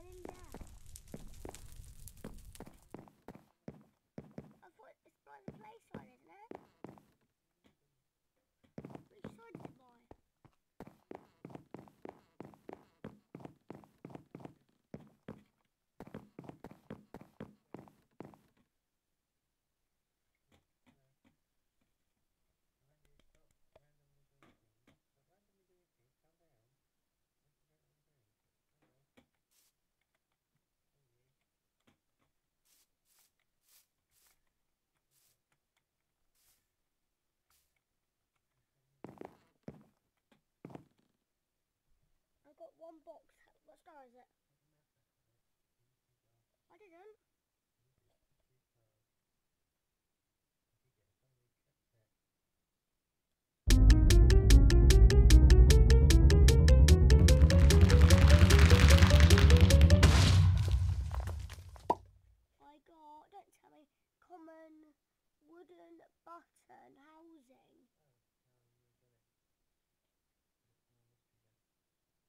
one in there. I thought it's by the place one, isn't it? Which side is it by? I got one box. What star it? I didn't. Got, don't tell me, common wooden button housing.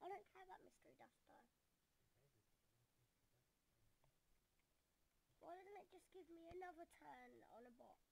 I don't care about mystery duster. Give me another turn on a box?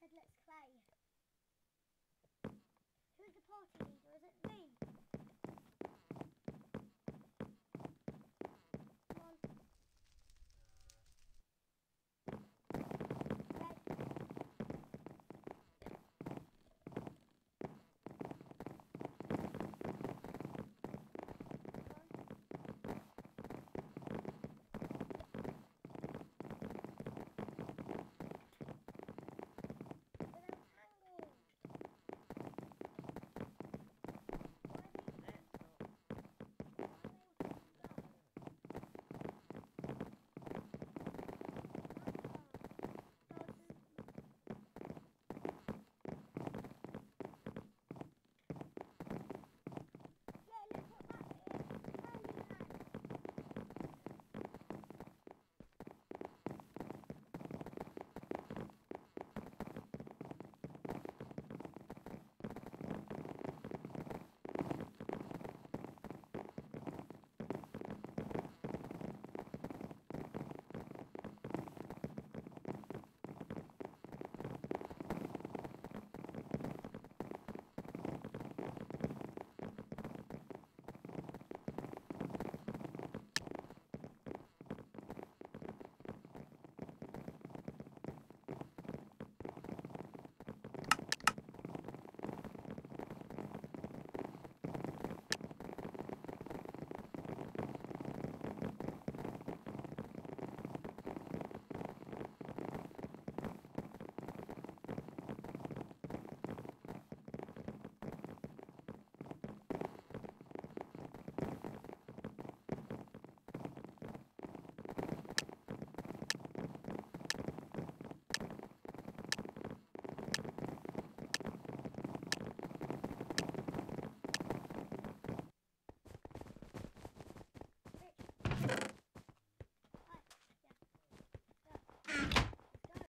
said let's play. Who's the party